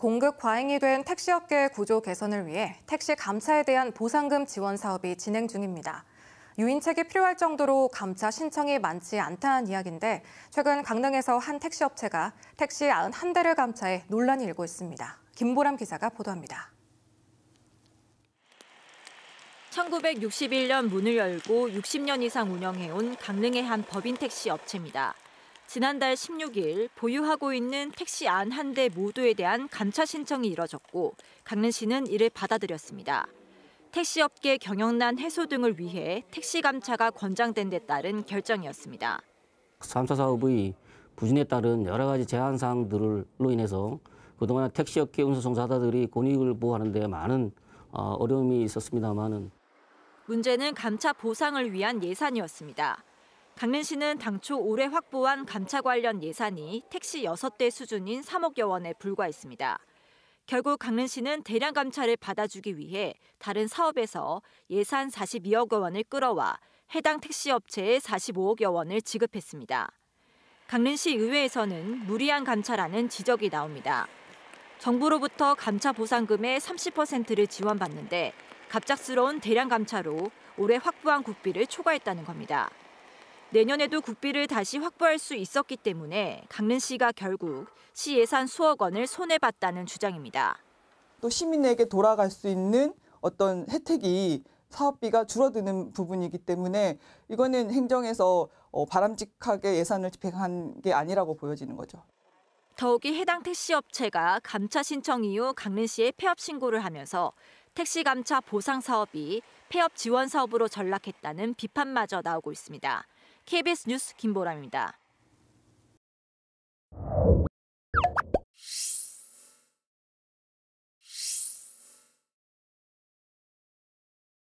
공급 과잉이 된 택시업계 구조 개선을 위해 택시 감차에 대한 보상금 지원 사업이 진행 중입니다. 유인책이 필요할 정도로 감차 신청이 많지 않다는 이야기인데 최근 강릉에서 한 택시업체가 택시 91대를 감차해 논란이 일고 있습니다. 김보람 기자가 보도합니다. 1961년 문을 열고 60년 이상 운영해온 강릉의 한 법인 택시 업체입니다. 지난달 16일 보유하고 있는 택시 안 한 대 모두에 대한 감차 신청이 이뤄졌고 강릉시는 이를 받아들였습니다. 택시업계 경영난 해소 등을 위해 택시 감차가 권장된 데 따른 결정이었습니다. 3차 사업의 부진에 따른 여러 가지 제한 사항들로 인해서 그동안 택시업계 운수 종사자들이 권익을 보호하는 데 많은 어, 어려움이 있었습니다만은 문제는 감차 보상을 위한 예산이었습니다. 강릉시는 당초 올해 확보한 감차 관련 예산이 택시 6대 수준인 3억여 원에 불과했습니다. 결국 강릉시는 대량 감차를 받아주기 위해 다른 사업에서 예산 42억 원을 끌어와 해당 택시업체에 45억여 원을 지급했습니다. 강릉시 의회에서는 무리한 감차라는 지적이 나옵니다. 정부로부터 감차 보상금의 30%를 지원받는데 갑작스러운 대량 감차로 올해 확보한 국비를 초과했다는 겁니다. 내년에도 국비를 다시 확보할 수 있었기 때문에 강릉시가 결국 시 예산 수억 원을 손해봤다는 주장입니다. 또 시민에게 돌아갈 수 있는 어떤 혜택이 사업비가 줄어드는 부분이기 때문에 이거는 행정에서 어, 바람직하게 예산을 집행한 게 아니라고 보여지는 거죠. 더욱이 해당 택시업체가 감차 신청 이후 강릉시에 폐업 신고를 하면서 택시 감차 보상 사업이 폐업 지원 사업으로 전락했다는 비판마저 나오고 있습니다. KBS 뉴스 김보람입니다.